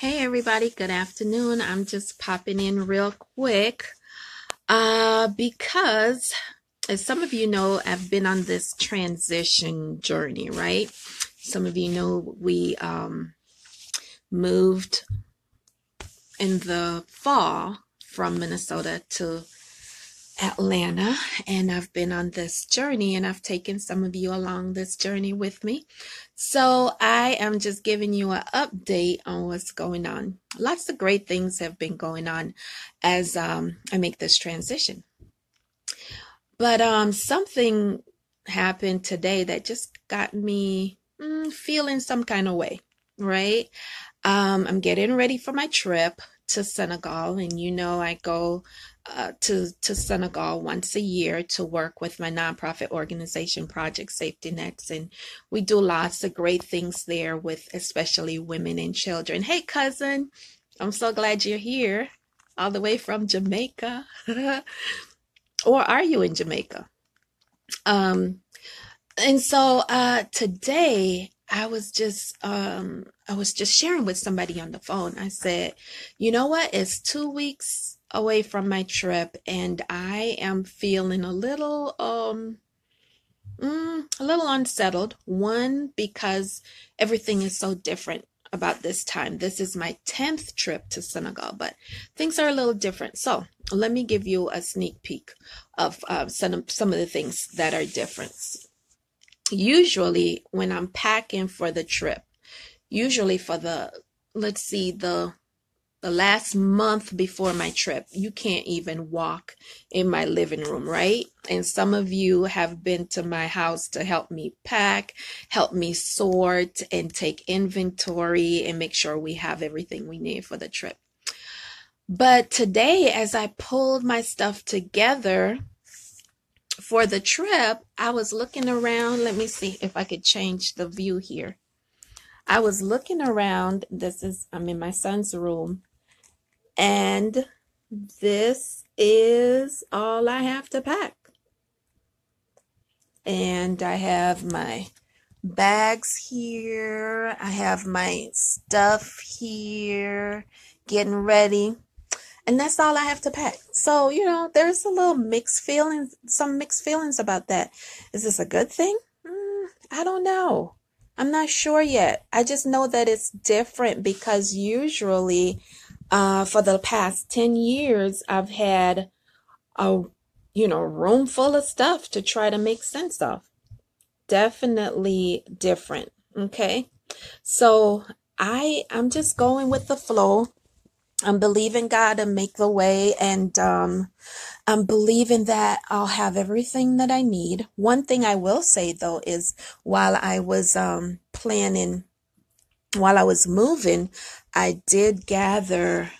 Hey everybody, good afternoon. I'm just popping in real quick uh, because, as some of you know, I've been on this transition journey, right? Some of you know we um, moved in the fall from Minnesota to Atlanta, and I've been on this journey, and I've taken some of you along this journey with me. So I am just giving you an update on what's going on. Lots of great things have been going on as um, I make this transition. But um, something happened today that just got me mm, feeling some kind of way, right? Um, I'm getting ready for my trip to Senegal, and you know I go uh, to to Senegal once a year to work with my nonprofit organization Project Safety Nets, and we do lots of great things there with especially women and children. Hey, cousin, I'm so glad you're here, all the way from Jamaica, or are you in Jamaica? Um, and so uh, today I was just um, I was just sharing with somebody on the phone. I said, you know what? It's two weeks away from my trip and I am feeling a little um mm, a little unsettled. One because everything is so different about this time. This is my 10th trip to Senegal, but things are a little different. So, let me give you a sneak peek of uh, some some of the things that are different. Usually when I'm packing for the trip, usually for the let's see the the last month before my trip, you can't even walk in my living room, right? And some of you have been to my house to help me pack, help me sort, and take inventory and make sure we have everything we need for the trip. But today, as I pulled my stuff together for the trip, I was looking around. Let me see if I could change the view here. I was looking around. This is, I'm in my son's room and this is all I have to pack. And I have my bags here. I have my stuff here, getting ready. And that's all I have to pack. So, you know, there's a little mixed feelings, some mixed feelings about that. Is this a good thing? Mm, I don't know. I'm not sure yet. I just know that it's different because usually uh, for the past 10 years, I've had a, you know, room full of stuff to try to make sense of. Definitely different. Okay. So I, I'm just going with the flow. I'm believing God to make the way and, um, I'm believing that I'll have everything that I need. One thing I will say though is while I was, um, planning while I was moving, I did gather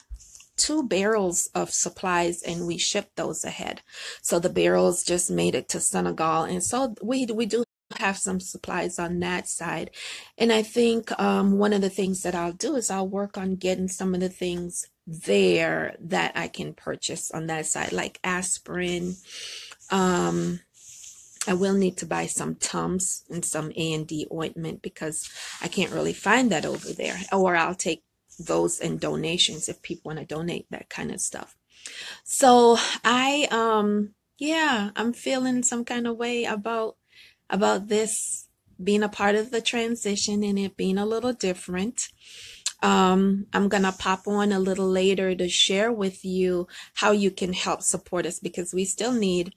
two barrels of supplies and we shipped those ahead. So the barrels just made it to Senegal. And so we, we do have some supplies on that side. And I think um, one of the things that I'll do is I'll work on getting some of the things there that I can purchase on that side, like aspirin, um, I will need to buy some Tums and some A&D ointment because I can't really find that over there. Or I'll take those in donations if people want to donate that kind of stuff. So I um yeah, I'm feeling some kind of way about about this being a part of the transition and it being a little different. Um, I'm going to pop on a little later to share with you how you can help support us because we still need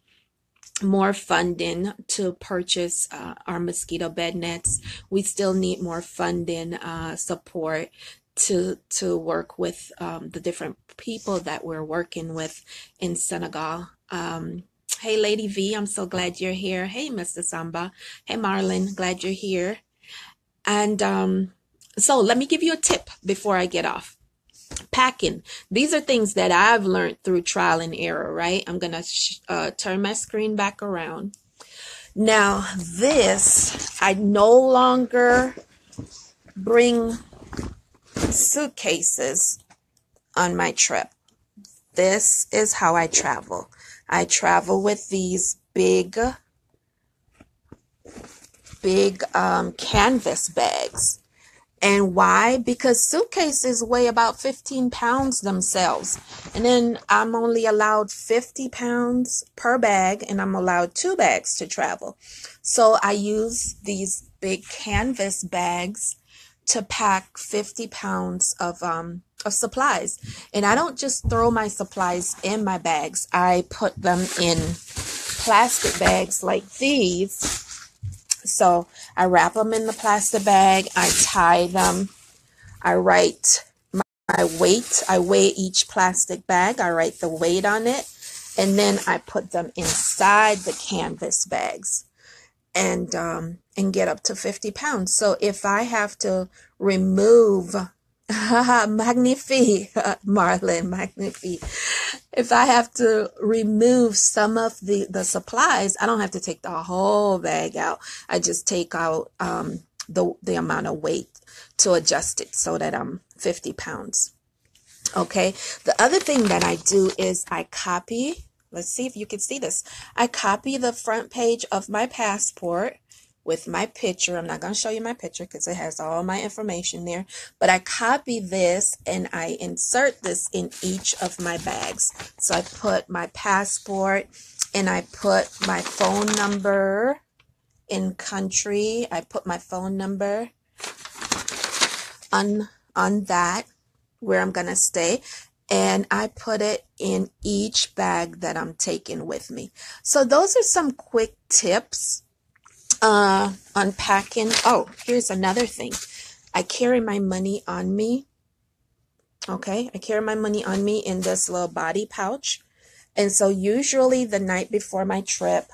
more funding to purchase uh, our mosquito bed nets. We still need more funding uh, support to to work with um, the different people that we're working with in Senegal. Um, hey, Lady V, I'm so glad you're here. Hey, Mr. Samba. Hey, Marlon, glad you're here. And um, so let me give you a tip before I get off packing these are things that i've learned through trial and error right i'm gonna uh, turn my screen back around now this i no longer bring suitcases on my trip this is how i travel i travel with these big big um, canvas bags And why? Because suitcases weigh about 15 pounds themselves. And then I'm only allowed 50 pounds per bag, and I'm allowed two bags to travel. So I use these big canvas bags to pack 50 pounds of um of supplies. And i don't just throw my supplies in my bags. I put them in plastic bags like these. So I wrap them in the plastic bag, I tie them, I write my, weight, I weigh each plastic bag, I write the weight on it, and then I put them inside the canvas bags. And um, and get up to 50 pounds. So if I have to remove magnifique, Marlon, magnifique. If I have to remove some of the, the supplies, I don't have to take the whole bag out. I just take out um, the, the amount of weight to adjust it so that I'm 50 pounds. Okay. The other thing that I do is I copy, let's see if you can see this. I copy the front page of my passport with my picture. I'm not going to show you my picture because it has all my information there. But I copy this and I insert this in each of my bags. So I put my passport and I put my phone number in country. I put my phone number on on that where I'm going to stay and I put it in each bag that I'm taking with me. So those are some quick tips uh, unpacking. Oh, here's another thing. I carry my money on me. Okay, I carry my money on me in this little body pouch. And so usually the night before my trip,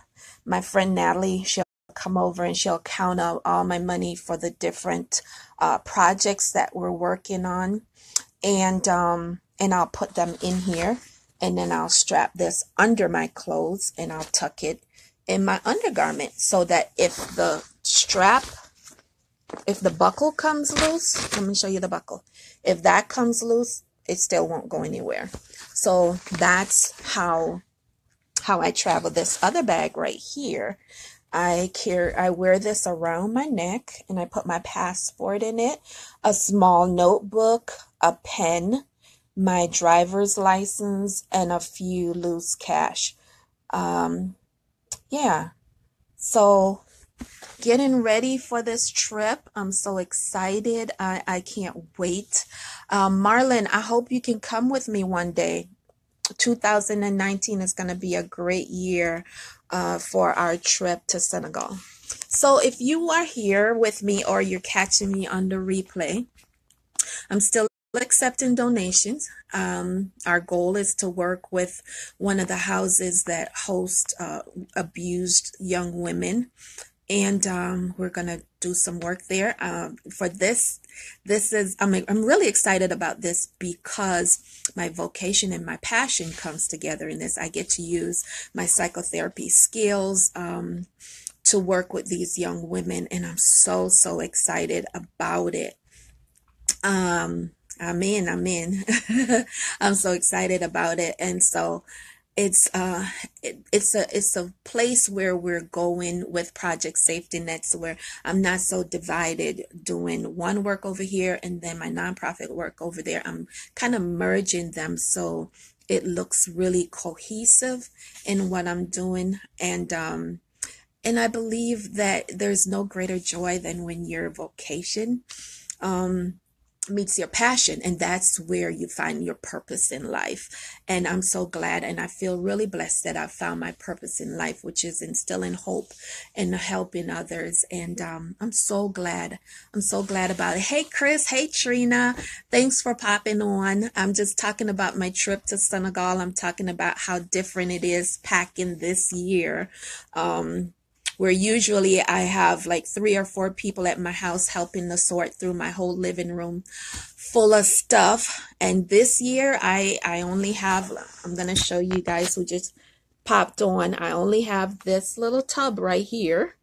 my friend Natalie, she'll come over and she'll count out all my money for the different uh, projects that we're working on. And um, and I'll put them in here and then I'll strap this under my clothes and I'll tuck it in my undergarment so that if the strap, if the buckle comes loose, let me show you the buckle. If that comes loose, it still won't go anywhere. So that's how how I travel this other bag right here. I carry I wear this around my neck and I put my passport in it, a small notebook, a pen, my driver's license, and a few loose cash. Um, yeah. So getting ready for this trip. I'm so excited. I, I can't wait. Um, Marlon, I hope you can come with me one day. 2019 is going to be a great year uh, for our trip to Senegal. So if you are here with me or you're catching me on the replay, I'm still accepting donations. Um, our goal is to work with one of the houses that host uh, abused young women, and um, we're gonna do some work there. Um, for this, this is I'm I'm really excited about this because my vocation and my passion comes together in this. I get to use my psychotherapy skills. Um, to work with these young women, and I'm so so excited about it. Um, Amen. Amen. I'm so excited about it. And so it's uh it, it's a it's a place where we're going with project safety nets where i'm not so divided doing one work over here and then my nonprofit work over there i'm kind of merging them so it looks really cohesive in what i'm doing and um and i believe that there's no greater joy than when your vocation um meets your passion and that's where you find your purpose in life. And i'm so glad and i feel really blessed that i found my purpose in life which is instilling hope and helping others. And um, i'm so glad i'm so glad about it. Hey chris. Hey trina. Thanks for popping on. I'm just talking about my trip to senegal. I'm talking about how different it is packing this year. Um, where usually I have like three or four people at my house helping to sort through my whole living room full of stuff. And this year I, I only have, I'm going to show you guys who just popped on. I only have this little tub right here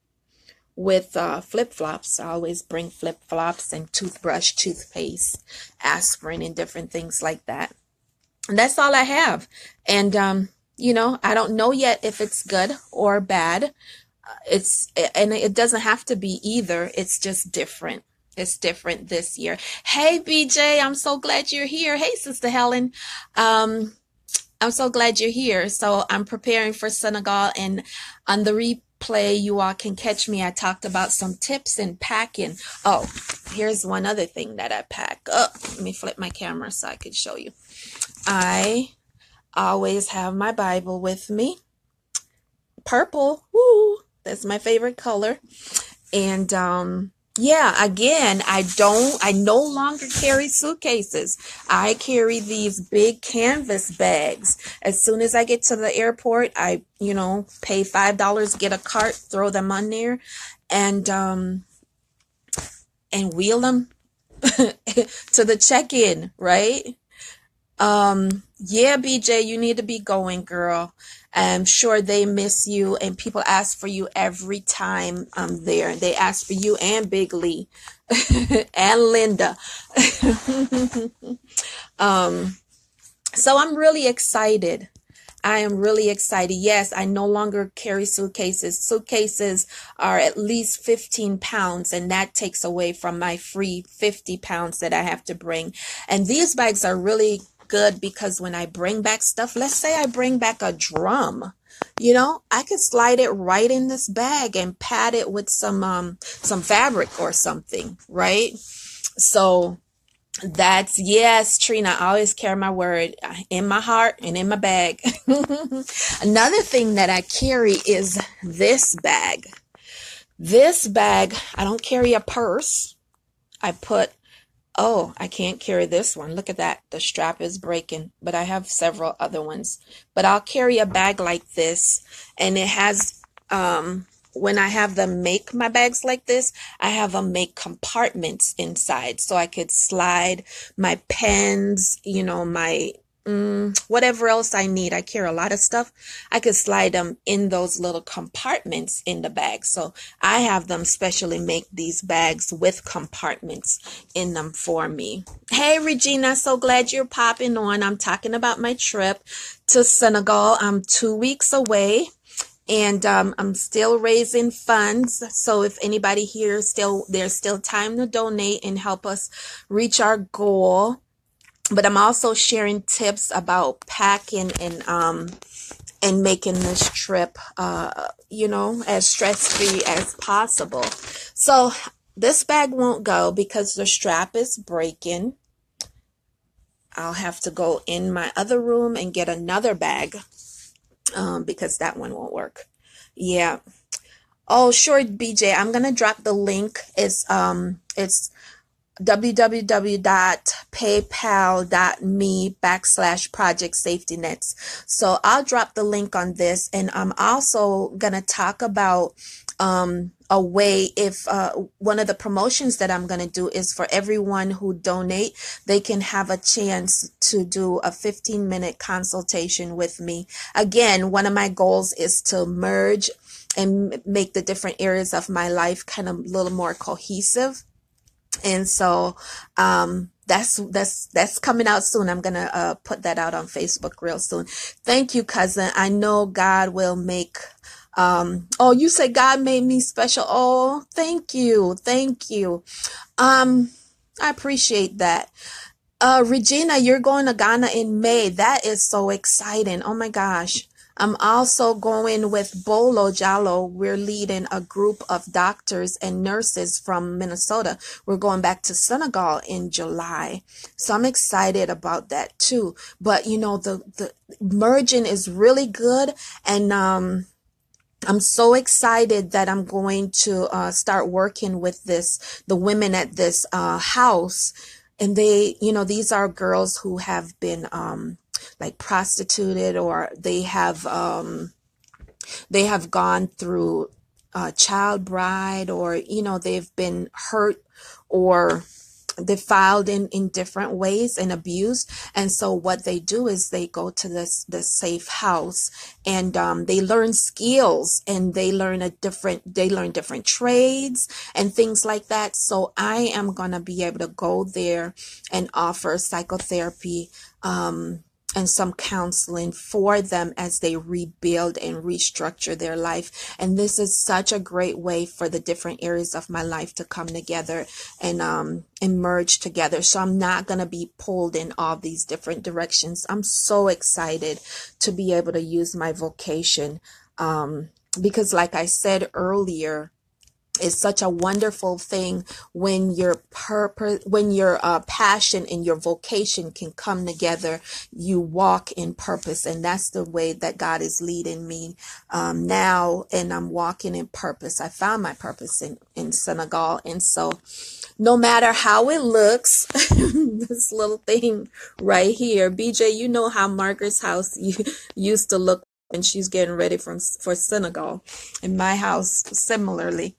with uh, flip-flops. I always bring flip-flops and toothbrush, toothpaste, aspirin, and different things like that. And that's all I have. And, um, you know, I don't know yet if it's good or bad it's and it doesn't have to be either it's just different it's different this year. Hey, BJ, I'm so glad you're here. Hey, Sister Helen. Um, I'm so glad you're here. So I'm preparing for Senegal and on the replay, you all can catch me. I talked about some tips in packing. Oh, here's one other thing that I pack up. Oh, let me flip my camera so I can show you. I always have my Bible with me. Purple. Woo. That's my favorite color. And, um, yeah, again, I don't, I no longer carry suitcases. I carry these big canvas bags. As soon as I get to the airport, I, you know, pay $5, get a cart, throw them on there and, um, and wheel them to the check-in, right? Um, yeah, BJ, you need to be going, girl. I'm sure they miss you and people ask for you every time I'm there. They ask for you and Big Lee and Linda. um, so I'm really excited. I am really excited. Yes, I no longer carry suitcases. Suitcases are at least 15 pounds, and that takes away from my free 50 pounds that I have to bring. And these bags are really good because when I bring back stuff, let's say I bring back a drum, you know, I could slide it right in this bag and pad it with some um some fabric or something, right? So that's yes, Trina. I always carry my word in my heart and in my bag. Another thing that I carry is this bag. This bag, I don't carry a purse. I put Oh, I can't carry this one. Look at that. The strap is breaking, but I have several other ones. But I'll carry a bag like this and it has, um, when I have them make my bags like this, I have them make compartments inside so I could slide my pens, you know, my mm, whatever else I need. I carry a lot of stuff. I could slide them in those little compartments in the bag. So I have them specially make these bags with compartments in them for me. Hey, Regina, so glad you're popping on. I'm talking about my trip to Senegal. I'm two weeks away and um, I'm still raising funds. So if anybody here still, there's still time to donate and help us reach our goal but I'm also sharing tips about packing and um and making this trip uh you know as stress free as possible. So this bag won't go because the strap is breaking. I'll have to go in my other room and get another bag um because that one won't work. Yeah. Oh, sure, BJ. I'm gonna drop the link. It's um it's www.paypal.me backslash project safety nets. So I'll drop the link on this and I'm also going to talk about um, a way if uh, one of the promotions that I'm going to do is for everyone who donate, they can have a chance to do a 15 minute consultation with me. Again, one of my goals is to merge and make the different areas of my life kind of a little more cohesive and so um, that's that's that's coming out soon. I'm gonna uh, put that out on Facebook real soon. Thank you, cousin. I know God will make. Um, oh, you say God made me special. Oh, thank you, thank you. Um, I appreciate that. Uh, Regina, you're going to Ghana in May. That is so exciting. Oh my gosh. I'm also going with Bolo Jalo. We're leading a group of doctors and nurses from Minnesota. We're going back to Senegal in July. So I'm excited about that too. But you know, the, the merging is really good. And, um, I'm so excited that I'm going to uh, start working with this, the women at this uh, house. And they, you know, these are girls who have been, um, like prostituted or they have um they have gone through uh, child bride or you know they've been hurt or defiled in in different ways and abused. And so what they do is they go to this the safe house and um, they learn skills and they learn a different they learn different trades and things like that. So i am gonna be able to go there and offer psychotherapy um, and some counseling for them as they rebuild and restructure their life. And this is such a great way for the different areas of my life to come together and um and merge together. So I'm not gonna be pulled in all these different directions. I'm so excited to be able to use my vocation. Um because like I said earlier, it's such a wonderful thing when your purpose when your uh, passion and your vocation can come together. You walk in purpose and that's the way that god is leading me um, now and i'm walking in purpose. I found my purpose in, in senegal and so no matter how it looks this little thing right here bj you know how margaret's house used to look when she's getting ready from for senegal in my house similarly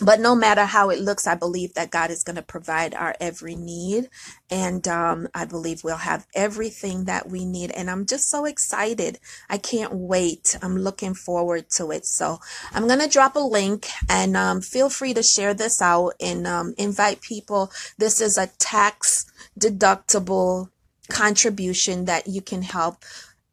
but no matter how it looks, I believe that God is going to provide our every need. And um, I believe we'll have everything that we need. And I'm just so excited. I can't wait. I'm looking forward to it. So I'm going to drop a link and um, feel free to share this out and um, invite people. This is a tax deductible contribution that you can help,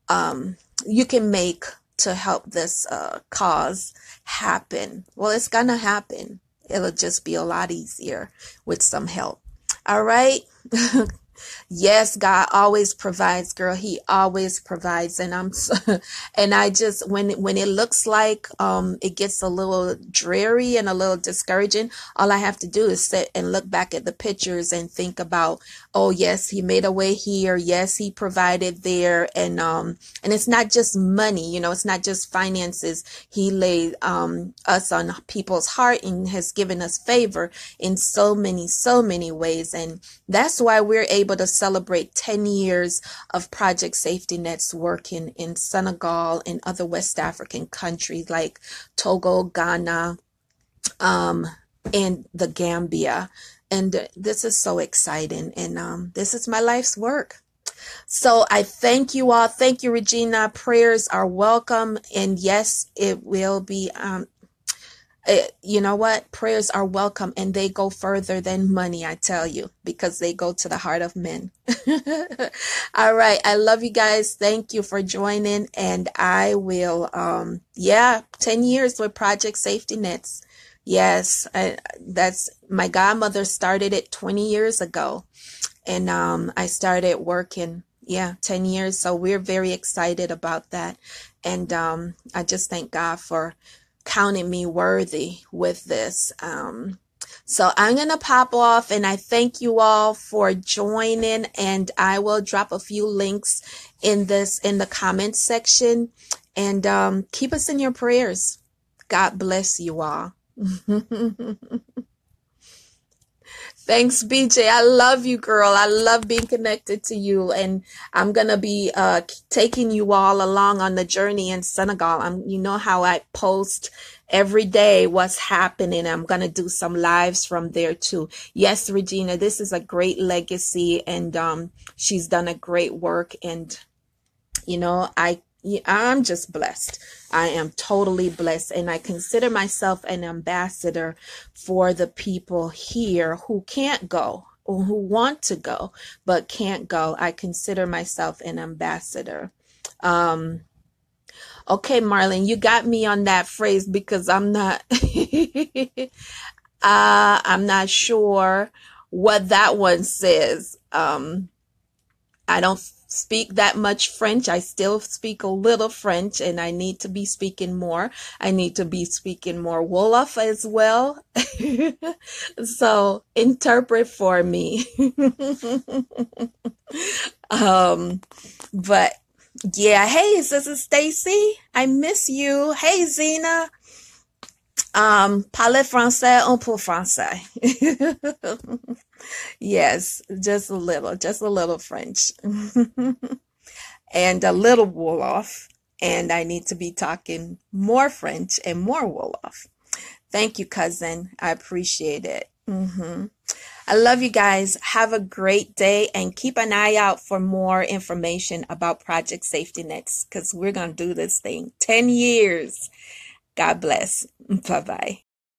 um, you can make to help this uh, cause happen. Well, it's going to happen. It'll just be a lot easier with some help. All right. yes, God always provides, girl. He always provides. And I'm, so, and I just, when, when it looks like, um, it gets a little dreary and a little discouraging, all I have to do is sit and look back at the pictures and think about, oh, yes, he made a way here. Yes, he provided there. And, um, and it's not just money, you know, it's not just finances. He laid, um, us on people's heart and has given us favor in so many, so many ways. And that's why we're able to celebrate 10 years of Project Safety Nets working in Senegal and other West African countries like Togo, Ghana, um, and the Gambia. And this is so exciting. And um, this is my life's work. So I thank you all. Thank you, Regina. Prayers are welcome. And yes, it will be um, eh, you know what? Prayers are welcome and they go further than money, I tell you, because they go to the heart of men. All right. I love you guys. Thank you for joining. And I will, um, yeah, 10 years with Project Safety Nets. Yes, I, that's my godmother started it 20 years ago. And um, I started working, yeah, 10 years. So we're very excited about that. And um, I just thank God for counting me worthy with this. Um, so I'm going to pop off and I thank you all for joining and I will drop a few links in this, in the comments section and, um, keep us in your prayers. God bless you all. Thanks, BJ. I love you, girl. I love being connected to you. And I'm going to be uh, taking you all along on the journey in Senegal. I'm, you know how I post every day what's happening. I'm going to do some lives from there too. Yes, Regina, this is a great legacy and um, she's done a great work. And, you know, I I'm just blessed. I am totally blessed. And I consider myself an ambassador for the people here who can't go or who want to go but can't go. I consider myself an ambassador. Um, okay, Marlon, you got me on that phrase because I'm not, uh, I'm not sure what that one says. Um, I don't speak that much French. I still speak a little French and I need to be speaking more. I need to be speaking more Wolof as well. so interpret for me. um, but yeah, hey, this is Stacy. I miss you. Hey, Zena. Um, parlez français un peu français. yes, just a little, just a little French. and a little Wolof. And I need to be talking more French and more Wolof. Thank you, cousin. I appreciate it. Mm-hmm. I love you guys. Have a great day and keep an eye out for more information about Project Safety Nets because we're going to do this thing 10 years. God bless. Bye bye.